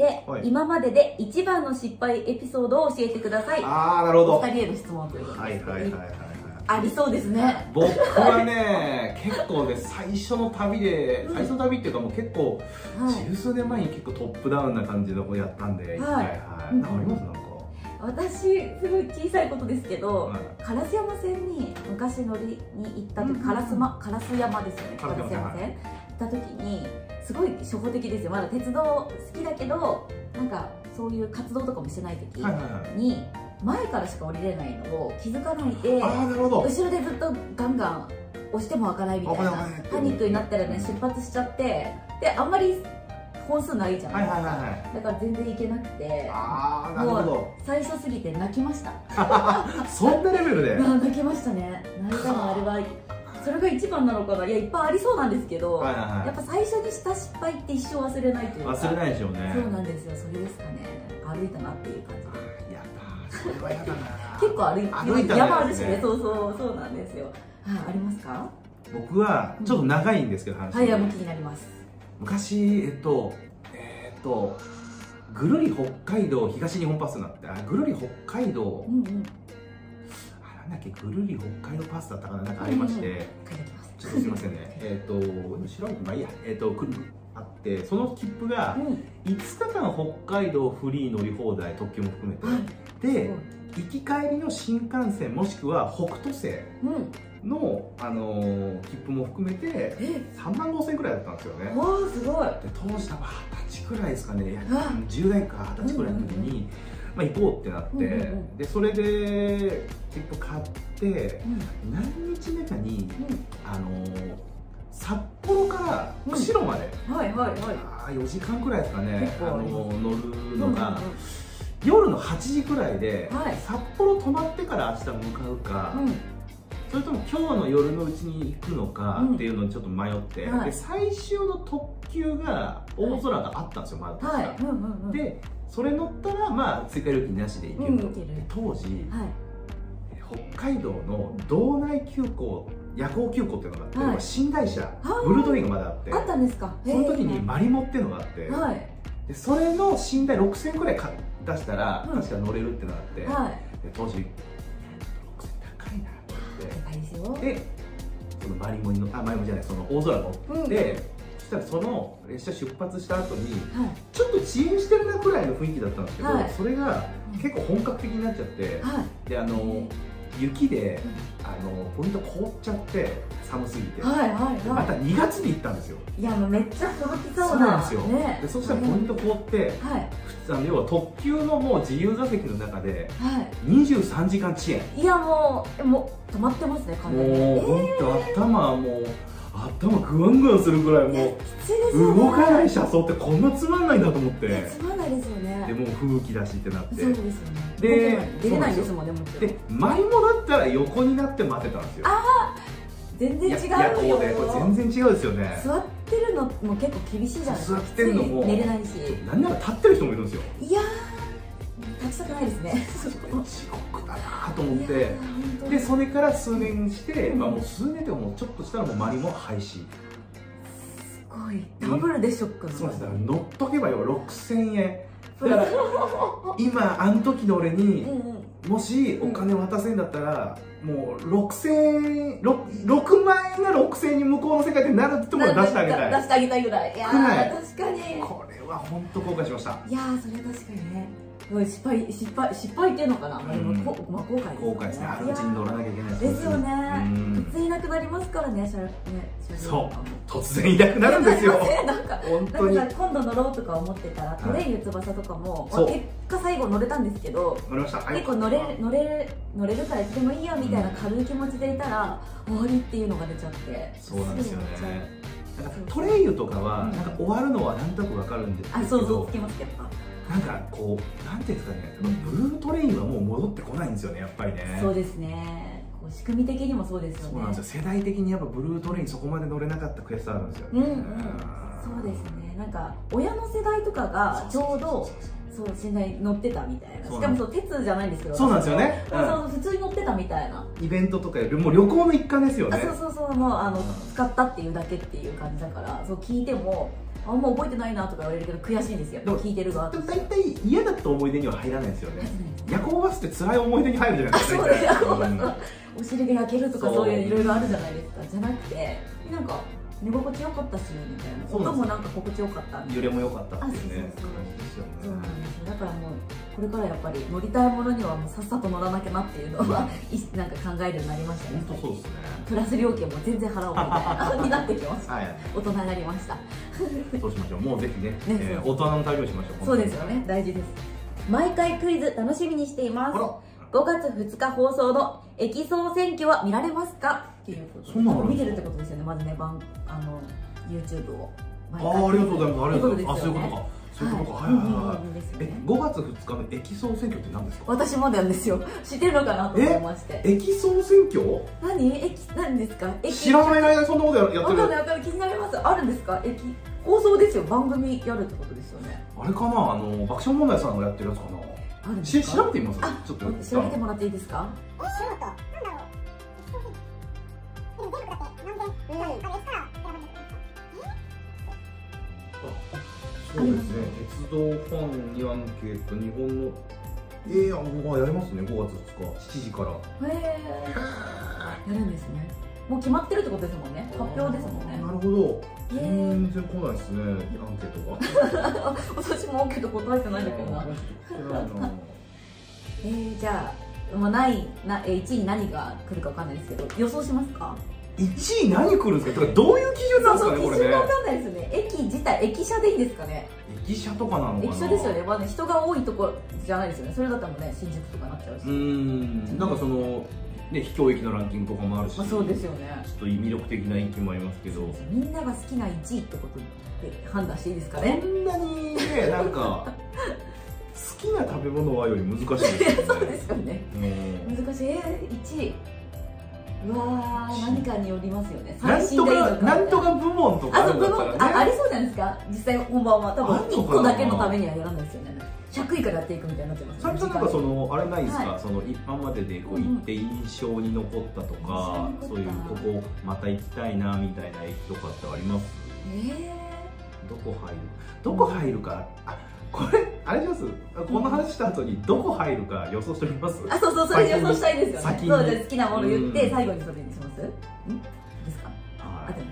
てはい。今までで一番の失敗エピソードを教えてください。ああなるほど。お二人への質問ということはいです、はいはいはいはい。ありそうですね。僕はね結構ね最初の旅で最初の旅っていうかもう結構はい。十数年前に結構トップダウンな感じの子やったんで、一回はい。うん。なんかあります？なんか、私すごい小さいことですけど、はい。烏山線に昔乗りに行った時、うんうん山ですよね。烏山線ごい初歩的ですよ。まだ鉄道好きだけどなんかそういう活動とかもしてない時はいはいはい。に前からしか降りれないのを気づかないで後ろでずっとガンガン押しても開かないみたいなパニックになったらね出発しちゃってであんまり本数ないじゃないですか、はいはいはいはい。だから全然行けなくてああなるほど。最初すぎて泣きました。そんなレベルで？泣きましたね。泣いたのあれはそれが一番なのかな？いやいっぱいありそうなんですけど、はいはいはい。やっぱ最初にした失敗って一生忘れないというか。忘れないでしょうね。そうなんですよ。それですかね。歩いたなっていう感じ。やだそれはやだな。結構歩い歩いたね。山あるしね。そうそうそうなんですよ。はいありますか？僕はちょっと長いんですけど話、はいいやもう気になります。昔えっとえっとぐるり北海道東日本パスになってあぐるり北海道うんうん。あなんだっけぐるり北海道パスだったかななんかありまして、うんうんちょっとすいませんね。えっと調べてまあいいや。えっとくるあってその切符がうん。5日間北海道フリー乗り放題特急も含めて、はい。で行き帰りの新幹線もしくは北斗星うん。の、あのー切符も含めてえ？3万5千円くらいだったんですよね。わあすごい。で当時多分二十歳くらいですかね。うわ10代か二十歳くらいの時に、うんうん。まあ、行こうってなって、うんうんうん。でそれで切符買ってうん。何日目かに、うあのー札幌から釧路まで、ん。はいはいはい。あー4時間くらいですかね。あのー乗るのが、うんうん夜の8時くらいで、はい。札幌泊まってから明日向かうか、うん。それとも今日の夜のうちに行くのかっていうのにちょっと迷って、はい。で最終の特急が大空があったんですよ、まだ。確かはでそれ乗ったらまあ追加料金なしで行けると、うん当時はい北海道の道内急行夜行急行っていうのがあって、はい。寝台車ブルートレインがまだあってあったんですか。その時にへマリモっていうのがあって、ーはい。でそれの寝台6000円くらいか出したら、うん。確か乗れるってのがあって、はい。で当時6000円高いなと思って。高いでそのマリモに乗あマリモじゃないその大空乗って、そしたらその列車出発した後にはい。ちょっと遅延してるなくらいの雰囲気だったんですけど、はい。それがうん結構本格的になっちゃって、はい。であの雪であのポイント凍っちゃって寒すぎて、はいはいまたは2月に行ったんですよ。いいやもうめっちゃ吹雪そうそうななんですよ。ね。でそしたらポイント凍ってはい。あの要は特急のもう自由座席の中では23時間遅延。いいやもうえもう止まってますね完全に。もうえ本当頭はもう頭グワングワンするぐらいもう動かない車窓ってこんなつまんないんだと思って。つまんないですよね。でもう吹雪だしってなって。そうですよね。で出れないですもんねもちろん。でマリモだったら横になって待ってたんですよ。全然違うよ。いやこうねこれ全然違うですよね。座ってるのも結構厳しいじゃないですか。座ってるのも寝れないし。なんなら立ってる人もいるんですよ。いやー立ちたくないですね。地獄だなと思ってでそれから数年して、うんまあ、もう数年でもちょっとしたらもうマリモ廃止すごい。ダブルでショックなそうですだから乗っとけばよ6000円。だから今あの時の俺にもしお金渡せんだったら、もう6000円 6, 6万円が6000円に向こうの世界でなるってところ出してあげたい。出してあげたいぐらい。いや確かに。これは本当後悔しました。いやーそれ確かにね失敗失敗失敗っていうのかな、まあでもまあ、後悔です後悔ですねあるうちに乗らなきゃいけないですよね。うん。突然いなくなりますからね車ね車両そう。突然いなくなるんですよ。なんか本当に。今度乗ろうとか思ってたら、いトレイユ翼とかも、そう。結果最後乗れたんですけど乗りました。はい結構乗れ乗れ乗れるからいつでもいいやみたいな軽い気持ちでいたら、終わりっていうのが出ちゃって。そうなんですよね。トレイユとかはうん。なんか終わるのはなんとなくわかるんですけあど想像つきますなんかこうなんていうんですかねブルートレインはもう戻ってこないんですよねやっぱりね。そうですね。こう仕組み的にもそうですよね。そうなんですよ。世代的にやっぱブルートレインそこまで乗れなかった悔しさあるんですよね。うんうん。そうですね。なんか親の世代とかがちょうどそう寝台乗ってたみたいな。しかもそう鉄じゃないんですけど。そうなんですよね。そうそう普通に乗ってたみたいな。イベントとかよりも旅行の一環ですよね。あそうそうそう。もうあのうん使ったっていうだけっていう感じだからそう聞いてもああんま覚えてないなとか言われるけど悔しいんですよ。でも聞いてる側でも大体嫌だった思い出には入らないですよね。入夜行バスって辛い思い出に入るじゃないですかあそうだよ大体。うん。お尻が焼けるとかそう。いういろいろあるじゃないですか。じゃなくてなんか寝心地よかったしみたいな。音もなんか心地よかった揺れも良かったっていうねあそうなんねですよ。だからもうこれからやっぱり乗りたいものにはもうさっさと乗らなきゃなっていうのは、い なんか考えるようになりましたね。本当そうですね。プラス料金も全然払おうみたいなになってきましたはい。大人になりました。そうしましょう。もうぜひねねえー大人の旅をしましょう。そうですよね。大事です。毎回クイズ楽しみにしています。あら。5月2日放送の駅総選挙は見られますか？っていうことそんな見てるってことですよね。まずね番あの YouTube を。あーありがとうございます。ありがとうございます。あそういうことかかそういうことかはいはいはいええ5月2日の駅総選挙って何ですか私もなんですよ知ってるのかなと思いまして駅総選挙何駅何ですか駅知らない間にそんなことややってるわかんないわかんない気になりますあるんですか駅放送ですよ番組やるってことですよねあれかなあの爆笑問題さんがやってるやつかなあるんですしか調べてみますあちょっと調べてもらっていいですか素人なんだろう全部だってなんでうんあれそうですね。鉄道ファンにアンケート日本のえー、あもうやりますね。5月2日。7時から。へえやるんですね。もう決まってるってことですもんね。発表ですもんね。なるほど。全然来ないですね。アンケートが。私もけど答えてないんだけどな。あーちょっと来てないな。えー、じゃあもうないなえー1位に何が来るかわかんないですけど予想しますか？1位何来るんですか？てかどういう基準なんですかねこれね。基準がわかんないですよね。駅自体駅舎でいいんですかね？駅舎とかなのかな？駅舎ですよね,、まあ、ね人が多いとこじゃないですよね。それだったらもうね新宿とかなっちゃうし、うーん。なんかそのね秘境駅のランキングとかもあるし、まあ、そうですよね。ちょっと魅力的な駅もありますけど。みんなが好きな1位ってことで判断していいですかこねんなにねなんか 好きな食べ物はより難しいですよそうでねすよね。うん。難しい。えー、1位うわー何かによりますよね。なんとかかなんとか部門とかあるんだったらね。門？あありそうじゃないですか？実際本番は。多分あんのかな1個だけのためにはやらないですよね。100位からやっていくみたいになってますさんなんかそのあれないですか、はその今まででこううんうん行って印象に残ったとか、印象そういうここまた行きたいなみたいな駅とかってあります？えどこ入る？どこ入るか、あこれあれします。この話した後にどこ入るか予想してみます？ー、あそうそうそれで予想したいですよね。そうです。好きなもの言ってうん。最後にそれにします？ん？ですか？あはい。でも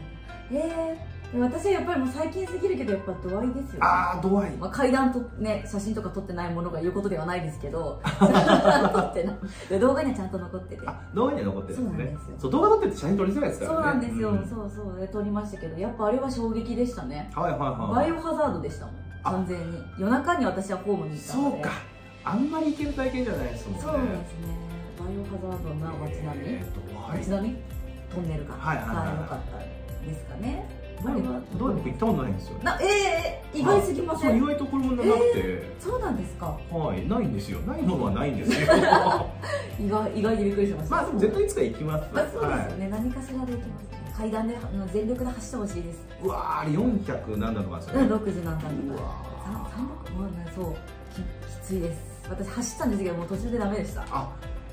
えー、私はやっぱりもう最近すぎるけどやっぱ度合いですよね。あードアイまあ、階段とね写真とか撮ってないものが言うことではないですけど。撮ってない。で動画にはちゃんと残ってて。あ動画には残ってるんですね。そうなんですよ。そう動画撮ってて写真撮りづらいですからね。そうなんですよ、ん。そうそう。で撮りましたけどやっぱあれは衝撃でしたね。はいはいはいバイオハザードでしたもん。あ完全に。夜中に私はホームに行ったので。そうか。あんまり行ける体験じゃないですもんね。そうですねバイオハザードな街並み、えー街並み？トンネルがはいはい良かったですかね。あれはどう僕行ったことないんですよ。なええー、意外すぎません？意外とこれもなくて、そうなんですか。はい。ないんですよ。ないものはないんですよ。意外意外でびっくりしました。まあでも絶対いつか行きます。まあ、そうですよはい。ね、何かしらで行きます。ね階段で全力で走ってほしいです。うわーあれ400なんだとかですよ。うんね6時なんだうとかわ三六もうねそう。ききついです。私走ったんですけどもう途中でダメでした。あ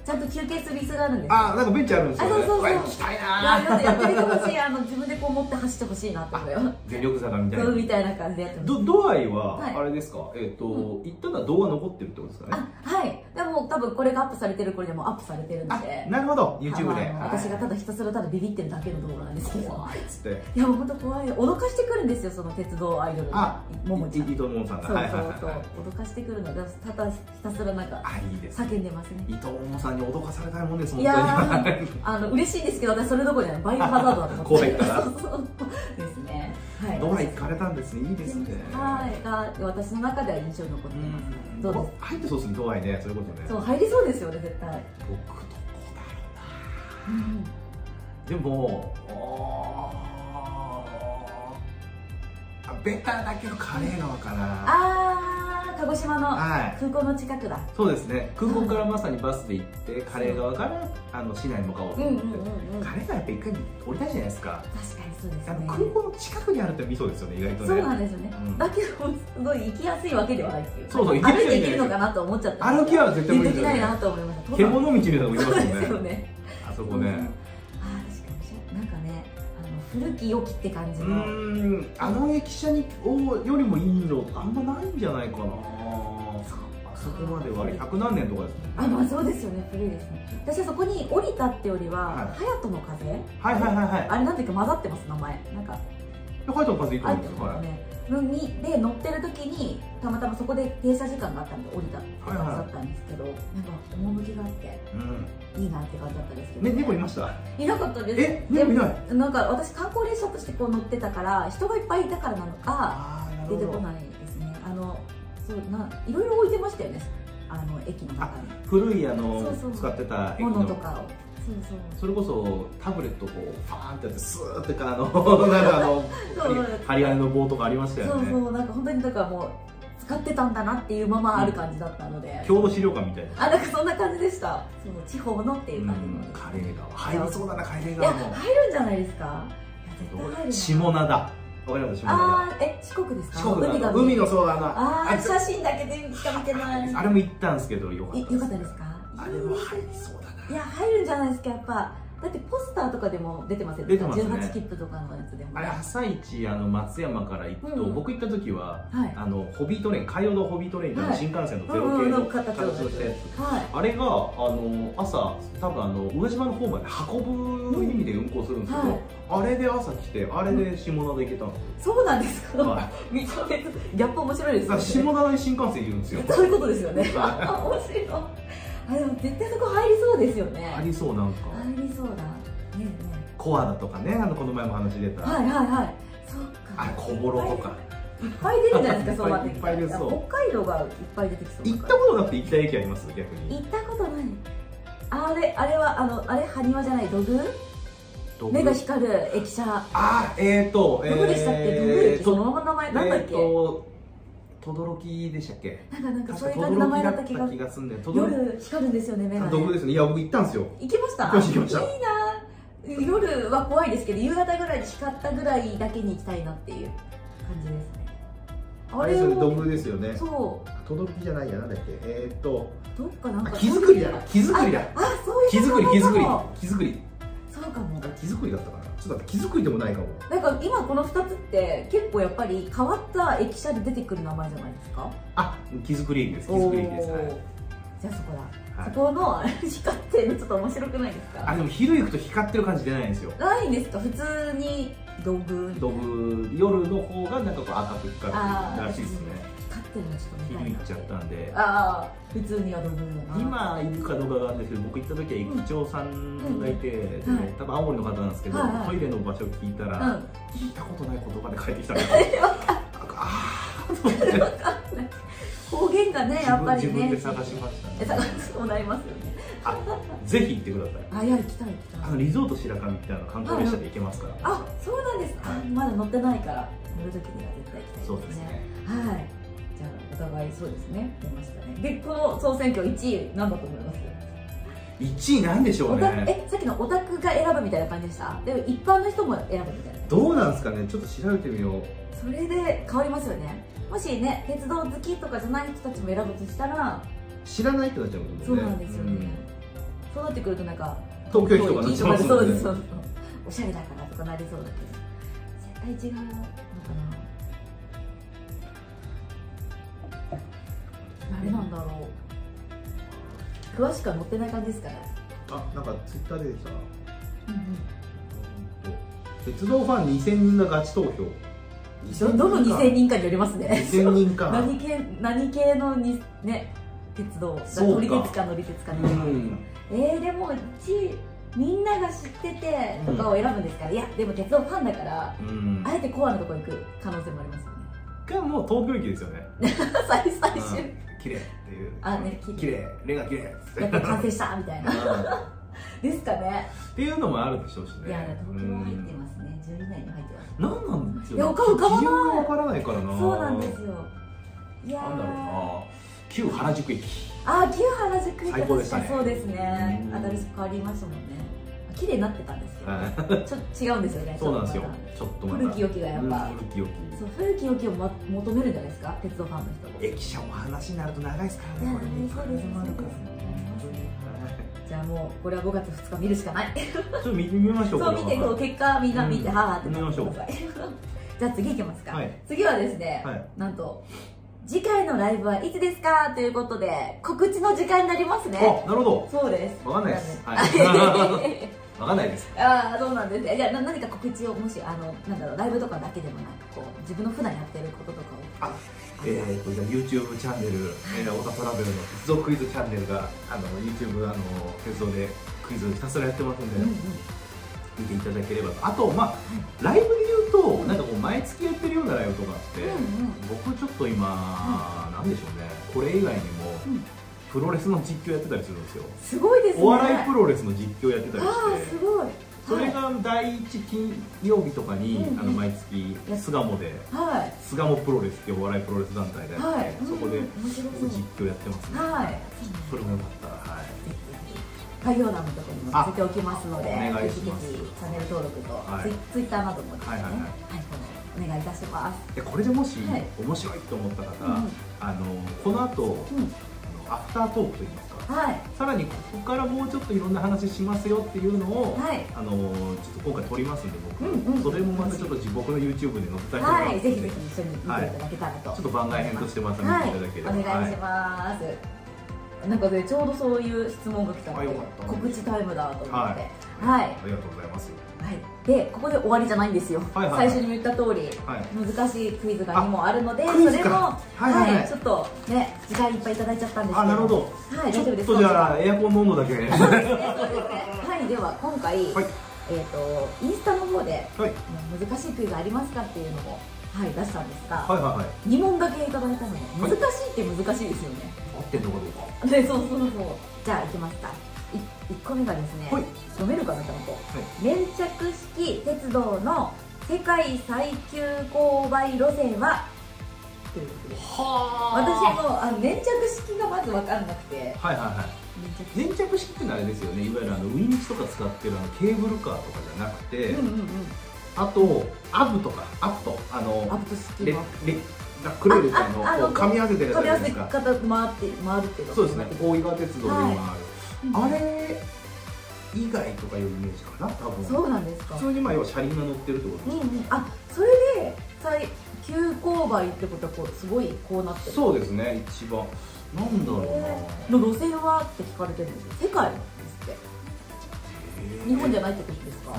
ちゃんと休憩する椅子があるんですよ。あなんかベンチあるんですよね。あそうそうそう。わ行きたいなー。やってみてほしい。あの自分でこう持って走ってほしいなって。全力坂みたいな。みたいな感じでやってます。どドアイははい。あれですか、えっ、と、行ったのは動画残ってるってことですかね？あはい。でも多分これがアップされてる頃でもアップされてるんあでなるほど。YouTube で、あの私がただひたすらただビビってるだけの動画なんですけど。怖いっつって。いやもう本当怖い。脅かしてくるんですよその鉄道アイドル。のあももちゃん。伊藤桃さんが。そうはいはいそうそうはいはい脅かしてくるのでただひたすらなんかあいいです叫んでますね。伊藤桃さんに脅かされたいもんです本いやー あの嬉しいんですけど私それどころじゃないバイオハザードだと思って怖いから。ですねはい。ドアイ行かれたんですね。いいですね。はい。が私の中では印象に残ってますね。うんどうです入ってそうですねドアイねそういうことね。そう入りそうですよね絶対、僕どこだ。ろうなでもベタだけどカレー川かな。あー鹿児島のはい。空港の近くだ。そうですね。空港からまさにバスで行ってカレー川からあの市内に向かおうとうんうん思って、うんうん。カレー川やっぱ一回降りたいじゃないですか。確かにそうですね。空港の近くにあるってミソですよね意外とね。そうなんですよね、うん。だけどすごい行きやすいわけではないっていう。そうそう歩いて行けるのかなと思っちゃった歩きは絶対無理できないなと思いました 獣道みたいなのもいますそうもんねね。あそこね、あー確かになん古き良きって感じうの、あの駅舎にをよりもいいのあんまないんじゃないかな。あそこまでは100何年とかですね。あまあそうですよね。古いですね。私はそこに降りたってよりははい。隼人、の風？はいはいはいはい。あれなんていうか混ざってます名前。なんか。でカイトの数いくんですかねのにで乗ってる時にたまたまそこで停車時間があったんで降りたって感じだったんですけど、なんか趣があってうん。いいなって感じだったんですけど、ね猫いました？いなかったです。え猫いない？なんか私観光列車としてこう乗ってたから人がいっぱいいたからなのか出てこないですね。あのそうないろいろ置いてましたよね。あの駅の中に。古いあの使ってた駅の。物とかをそうそう。それこそタブレットこうファーンってやってスーってかあの なんかあの針金の棒とかありましたよね。そうそう。なんか本当にだからもう使ってたんだなっていうままある感じだったので、郷土資料館みたいな。あなんかそんな感じでした。そう地方のっていう感じの、うんカレー川入りそうだなカレーいや川も入るんじゃないですか。いや絶対入るな。下灘。わかりますあーえ四国ですか？海海のそうあのあーいつ写真だけでしか見てない。あれも行ったんですけどよかったいよかったですか？あれも入りそうだないや入るんじゃないですかやっぱ。だってポスターとかでも出てますよ出てますね。18切符とかのやつでも。あれ朝一あの松山から行くと、うん。僕行った時ははい。あのホビートレイン海洋堂ホビートレインってい。新幹線のゼロ系のの形をしたやつはい。あれがあの朝多分あの宇和島の方まで運ぶ意味で運行するんですけど、はい。あれで朝来てあれで下灘行けたんですよ、そうなんですか、はい。見た目とギャップ面白いですだから下ね灘に新幹線いるんですよ。そういうことですよね。は 面白いあでも絶対そこ入りそうですよね。ありそうなんか。入りそうだ。ねえねコアラとかねあのこの前も話出えた、はいはいはい。そうか。あれ小ボロとか。いっぱい出るんじゃないですかそうなってきたらいっぱい出そう。北海道がいっぱい出てきそう行ったことなくて行きたい駅あります逆に。行ったことない。あれあれはあのあれ埴輪じゃない？土偶？目が光る駅舎。あえーとどこでしたっけ？土偶駅？そのまま名前なんだっけ、えーと轟でしたっけなんかなんかそういう感じの名前だった気がんで轟夜光るんですよね目がですねいや僕行ったんですよ。行きました。行きましたいいな夜は怖いですけど夕方ぐらいに光ったぐらいだけに行きたいなっていう感じですね。あれそれですよね。そう。轟じゃないやなんだっけ？えーっとどっかなんあか木作りだ木作りだ。ああそういう木作り木作り木作り。そうかも。あ木作りだったかなちょっと待って木作りでもないかも。なんか今この2つって結構やっぱり変わった駅舎で出てくる名前じゃないですか？あ木作り駅です木作り駅ですはい。じゃあそこだ、はい。そこの光ってるのちょっと面白くないですか？あでも昼行くと光ってる感じ出ないんですよ。ないんですか？普通に土偶みたい土な偶夜の方がなんかこう赤く光ってるらしいですね。光ってるのちょっと見たいな昼行っちゃったんで。ああ普通には土偶だな今いるかどうかがあるんですけど僕行った時は駅長さんがいて、でうん多分青森の方なんですけど、はいはい。トイレの場所聞いたら、うん。聞いたことない言葉で帰ってきたんですよ。あ方言がねやっぱりね。自分で探しましたね。え探しそうなりますよね。あぜひ行ってください。あいや行きたい行きたい。あのリゾート白神ってあの観光列車で行けますから、あそうなんです。か、はいまだ乗ってないから乗るときには絶対行きたいですね。そうですね。はいお互いそうですね。出ましたね。でこの総選挙1位何だと思います？1位なんでしょうね。えさっきのオタクが選ぶみたいな感じでした？でも一般の人も選ぶみたいな。どうなんですかね？ちょっと調べてみよう。それで変わりますよね。もしね鉄道好きとかじゃない人たちも選ぶとしたら知らないってなっちゃうもんね。そうなんですよね、そうなってくるとなんか東京駅とかになっちゃいますもんね。そうですそうですおしゃれだからとかなりそうだけど。絶対違うだろう。詳しくは載ってない感じですかね、あなんかツイッター出てきたな。うん鉄道ファン2000人がガチ投票。どどの2000人かによりますね。2000人か。何系何系のにね鉄道乗り鉄か乗り鉄かうによるん。えー、でも1位みんなが知っててとかを選ぶんですから、いやでも鉄道ファンだからうんあえてコアなとこ行く可能性もありますよね。がもう東京駅ですよね。最最終うん綺麗っていう。あねき綺麗。レが綺麗。やっぱ完成したみたいな。うん。ですかね。っていうのもあるでしょうしね。いや東京は入ってますね。10位以内に入ってます。何なんですよ。いや浮かばない基準がわからないからな。そうなんですよ。いやー。なんだろうな。旧原宿駅。あ旧原宿って最高でしたね。そうですね。うん。新しく変わりましたもんね。綺麗になってたんですけど、はい。ちょっと違うんですよね。そうなんですよ。ちょっと古き良きがやっぱ。うん古き良き。たそう古き良きを、ま、求めるんじゃないですか？鉄道ファンの人も。駅舎も話になると長いですからねこれね。そうですいろいろあるからそうです本当にはいじゃあもうこれは5月2日見るしかないちょっと見てみましょうそう見てこう結果みんな見て、うん。はーって見ましょう。じゃあ次いきますか、はい。次はですね、はい。なんと次回のライブはいつですか？ということで告知の時間になりますね。あなるほど。そうです。わかんないです。なんはい わかんないです。ああそうなんですね。じゃあな何か告知をもしあのなんだろうライブとかだけでもなくこう自分の普段やってることとかを。あえー、とじゃあ YouTube チャンネル、えー、オタトラベルの鉄道クイズチャンネルがあの YouTube あの鉄道でクイズひたすらやってますんで、うんうん。見ていただければと。あとまあライブで言うとなんかこう毎月やってるようなライブとかあって、うんうん。僕ちょっと今、なんでしょうね。これ以外にも、うんプロレスの実況やってたりするんですよ。すごいですね。お笑いプロレスの実況やってたりして。すごい。それが第一金曜日とかに、うんうん。あの毎月や巣鴨ではい。巣鴨プロレスってお笑いプロレス団体でやって、はい。そこで実況やってますね、はい。それもよかったらはい。概要欄のところにも載せておきますのであお願いします。ひチャンネル登録と、はい。ツイツイッターなどもですね。はいはいはい。このお願いいたします。でこれでもしはい。面白いと思った方、うん。あのこの後うんアフタートークといいますか。はい。さらにここからもうちょっといろんな話しますよっていうのを、はい。あのちょっと今回撮りますんで僕、うんうんそれもまたちょっと僕の YouTube に載せたいと思いますので、はい。ぜひぜひ一緒に見ていただけたらと、ちょっと番外編としてまた見ていただければ、はい、お願いします、なんかねちょうどそういう質問が来たので告知タイムだと思って。ははいい、ありがとうございますはい。でここで終わりじゃないんですよ、はいはいはい。最初に言った通り、はい。難しいクイズが2問あるのでそれもはいはいはい。ちょっとね時間いっぱいいただいちゃったんですけど。あなるほど。はいちょ大丈夫です。っとじゃあエアコンの温度だけ。そうですねそうですね。はいでは今回、はい。えっ、とインスタの方ではい。難しいクイズありますかっていうのをはい出したんですが、はいはいはい。2問だけいただいたのではい難しいって難しいですよね、合ってんのかどうか。でそうそうそう。じゃあいきますか。い1個目がですね、はい。読めるかなちゃんと、粘着式鉄道の世界最急勾配路線はということで。は私もあの粘着式がまず分かんなくて。はいはいはい。粘着式。ってのはあれですよね。いわゆるあのウィンチとか使ってるあのケーブルカーとかじゃなくて、うんうんうん。あとアブとかアプト。あのアップ式レのレレールってあのあの噛み合わせてるやつ噛み合わせ方回って回るっていうのそうですね。大井川鉄道で今ある、はいあれ以外とかいうイメージかな多分。そうなんですか。普通にまあ要は車輪が乗ってるってことうんです、うんあそれで最急勾配ってことはこうすごいこうなってる。そうですね一番。なんだろうな。の路線はって聞かれてるんですよ。世界ですって。日本じゃないってことですか？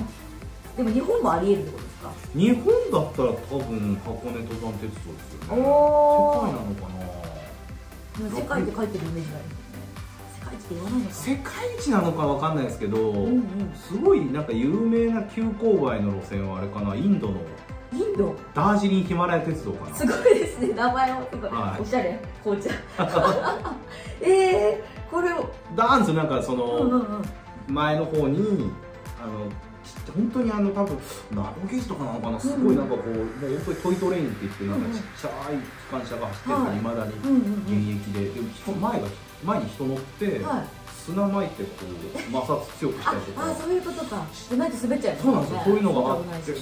でも日本もありえるってことですか？日本だったら多分箱根登山鉄道ですよね。世界なのかな。世界って書いてるイメージがあります。ね世界一ないのかわかんないですけど、うんうん。すごいなんか有名な急勾配の路線はあれかなインドの。インド？ダージリンヒマラヤ鉄道かな。すごいですね。名前もすごい、はい。おしゃれ。紅茶。えー、これを。ダージリンなんかその、うんうんうん。前の方にあの本当にあの多分ナローゲージとかなのかな？すごいなんかこう、もう本当に toy train って言ってなんかちっちゃい機関車が走ってるからはい。いまだに現役で。でも人前が前に人乗って、うんはい。砂撒いてこう摩擦強くしたりとか。あそういうことか。でないと滑っちゃいますそうなんですよ、そういうのがあって、そ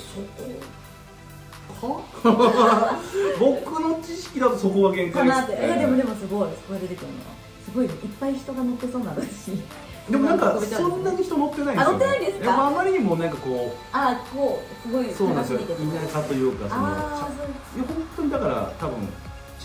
こ。か 僕の知識だとそこが限か界です、なって、えでもでもすごい。そこが出てくるの。はすごいねいっぱい人が乗ってそうなのし でもなんかそんなに人乗ってないんですよ、あ乗ってないんですか？あまりにもなんかこあこうすごいうそうなんですよ。楽しみで田舎というかそのいや本当にだから多分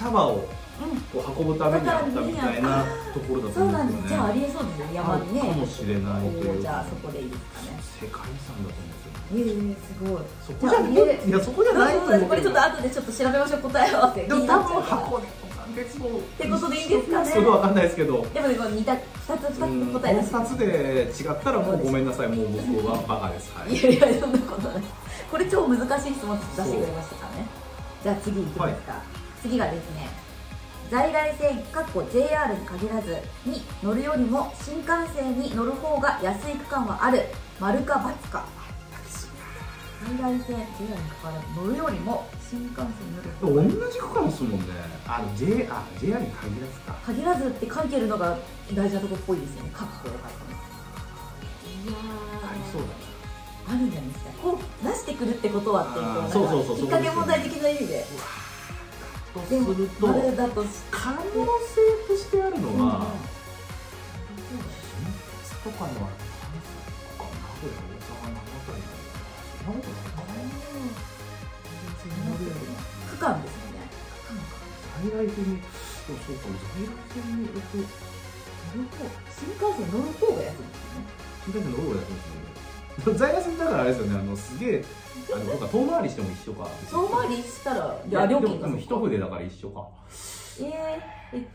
茶葉をうん。こう運ぶためにあったみたいなところだとそう思なんです。じゃあありえそうですね山にね。かもしれないというじゃあそこでいいですかね。世界遺産だと思うんです。よええすごい。そこじゃないいやそこじゃないと思うこれちょっと後でちょっと調べましょう答え合わせでも多分箱根とかってことでいいんですかね。すごいわかんないですけど。でもでも似た二つ二つ答え出して2つで違ったらもうごめんなさい。もう僕はバカです。はい。いやいやそんなことない。これ超難しい質問出してくれましたからね。じゃあ次いきますか、次がですね在来線かっこ JR に限らずに乗るよりも新幹線に乗る方が安い区間はある丸か×か在来線 JR に関わらず乗るよりも新幹線に乗る方同がじ区間ですもんねあの J あ JR に限らずか限らずって書いてるのが大事なとこっぽいですよね。カッコで書いてます。いやーありそうだあるんじゃないですか。こう出してくるってことはっていうあーこうなんかそうそうそう引っ掛け問題的な意味で。とでもすると可能性としてあるのは、うん鉄とかには関西とか名古屋大阪のあたりそんなことないかな区間ですよね在来線にでもそうか在来線にえっと乗る方新幹線乗る方が安いんですよね新幹線のロゴやってますね 在来線だからあれですよねあのすげえあの僕は遠回りしても一緒か遠回りしたらいや料金がでも一筆だから一緒か。えー、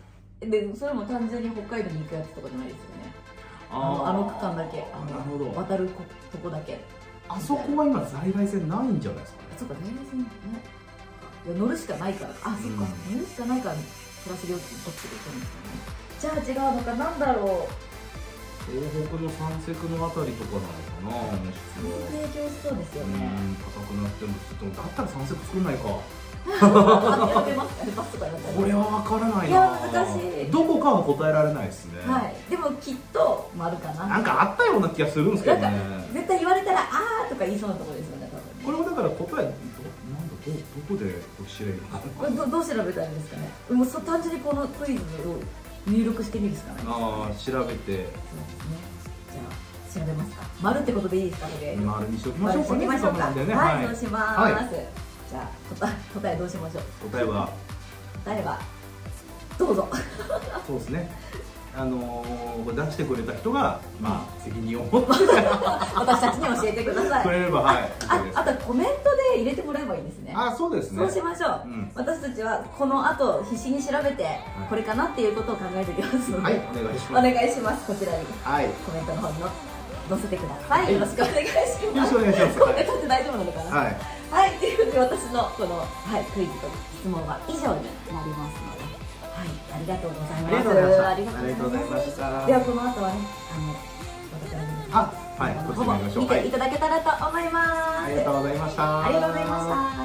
えでそれも単純に北海道に行くやつとかじゃないですよね。あのあの区間だけ。あのなるほど。渡ることこだけ。あそこは今在来線ないんじゃないですかね。あそっか在来線ね。いや乗るしかないから。あそっか、うん。乗るしかないからプラス料金取ってると思うんですよね。じゃあ違うのか。なんだろう東北の三石のあたりとかなのかなもしくは影響しそうですようねん。高くなってもちょっとだったら三石作んないかこれは分からないな。いや難しいどこかは答えられないですね、はい。でもきっと丸かな。なんかあったような気がするんですけどね。絶対言われたらあーとか言いそうなところですよね多分ね。これもだから答えどなんだどどこで教えるのかこれどどう調べたらいいんですかねもうそ単純にこのクイズを入力してみるしかないああ調べて。そうですね。じゃあ調べますか。丸ってことでいいですかこれ丸にしておきましょうか。ねましょうか。ね。はい、そうします、はい。じゃあ答え答えどうしましょう。答えは？答えはどうぞ。そうですねあのー、出してくれた人がまあ責任を持って私たちに教えてください。くれればはいあとコメントで入れてもらえばいいんですね。あそうですね。そうしましょう、うん。私たちはこの後必死に調べてこれかなっていうことを考えておきますので、はいお願いしおます。願いします。こちらに。はい。コメントの方にの載せてください、はい。よろしくお願いします。よろしくお願いします。コメントって大丈夫なのかな？はい。はい、ということで私のこの、はい、クイズと質問は以上になりますので、はい、ありがとうございます。ありがとうございましたありがとうございますありがとうございましたではこの後はね、あのあはいご質問お願いしましょう見ていただけたらと思います。ありがとうございましたありがとうございました。